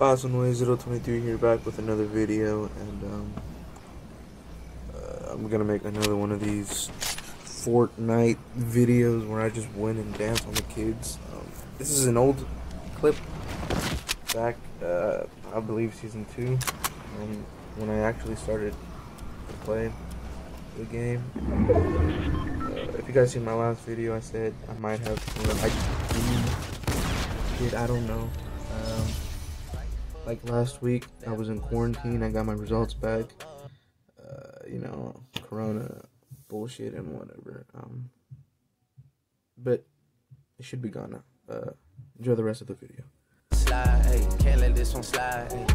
Awesome Noise 023 here back with another video and um, uh, I'm gonna make another one of these Fortnite videos where I just win and dance on the kids. Um, this is an old clip back uh, I believe season 2 um, when I actually started to play the game. Uh, if you guys seen my last video I said I might have I did I don't know. Like last week, I was in quarantine. I got my results back. Uh, you know, Corona bullshit and whatever. Um, but it should be gone now. Uh, enjoy the rest of the video. Slide, hey, can't let this one slide. Hey.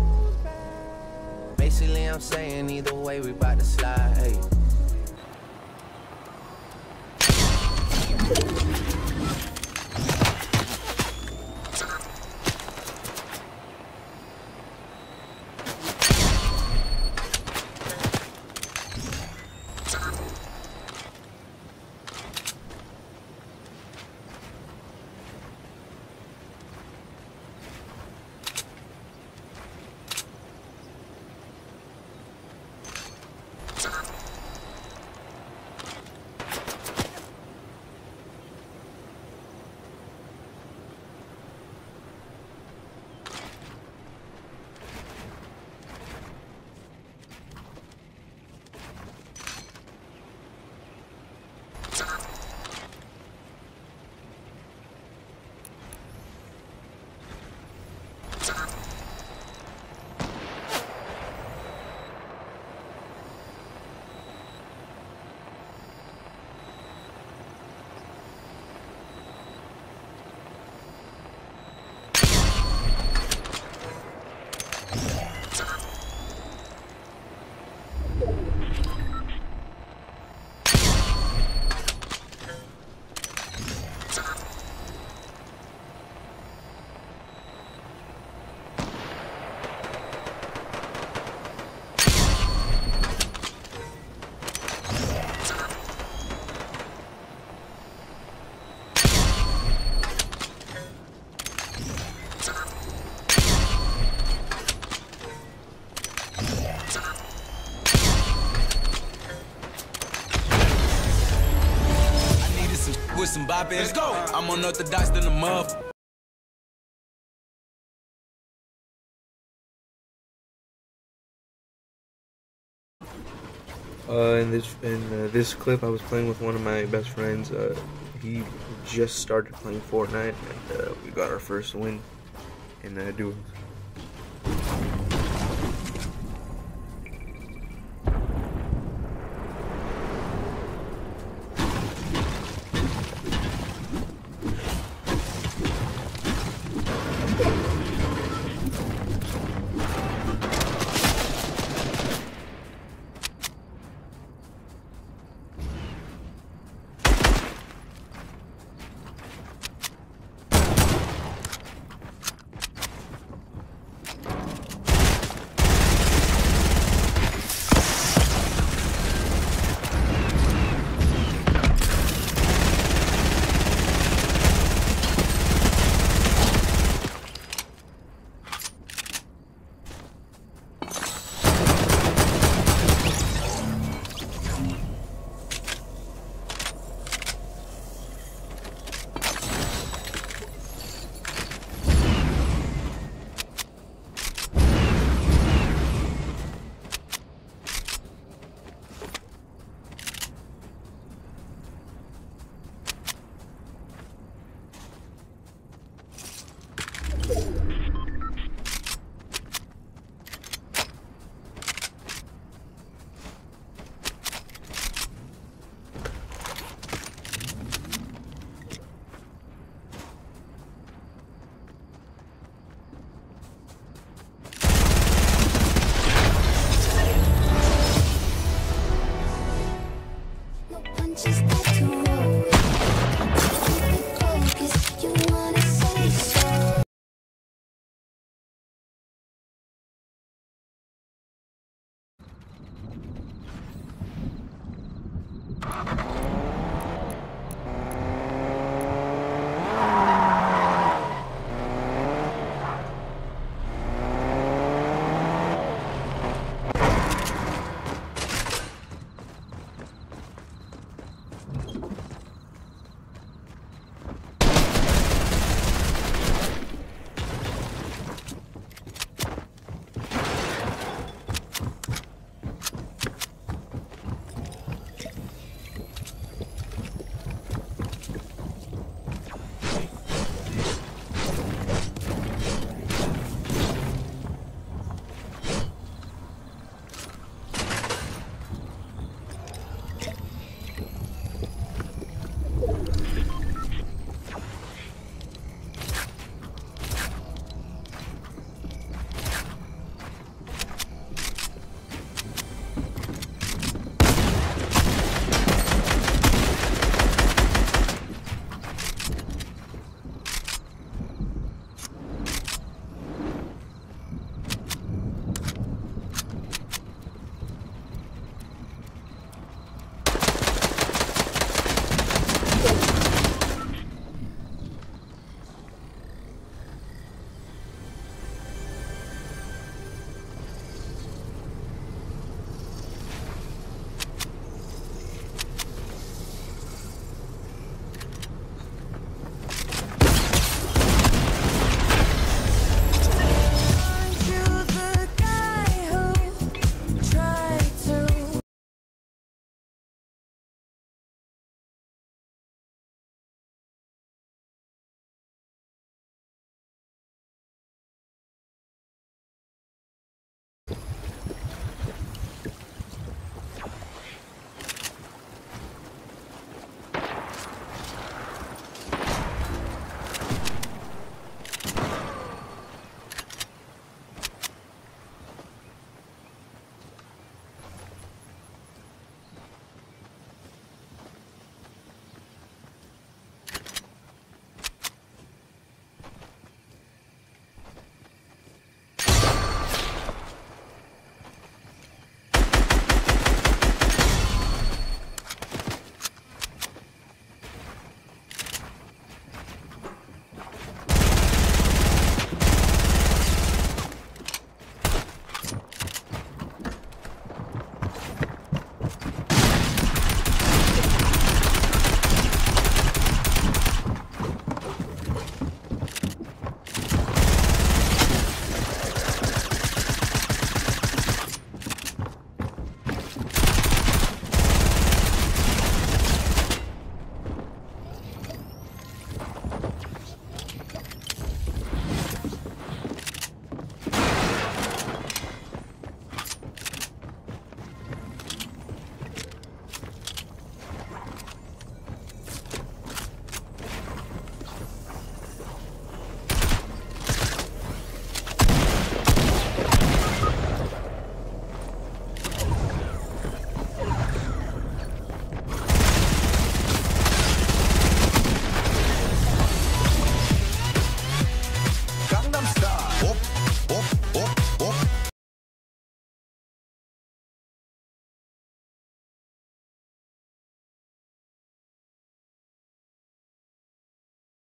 Basically, I'm saying either way, we about to slide. Hey. With some bop Let's go. I'm than a muff. Uh, in this in uh, this clip, I was playing with one of my best friends. Uh, he just started playing Fortnite, and uh, we got our first win in uh, duos.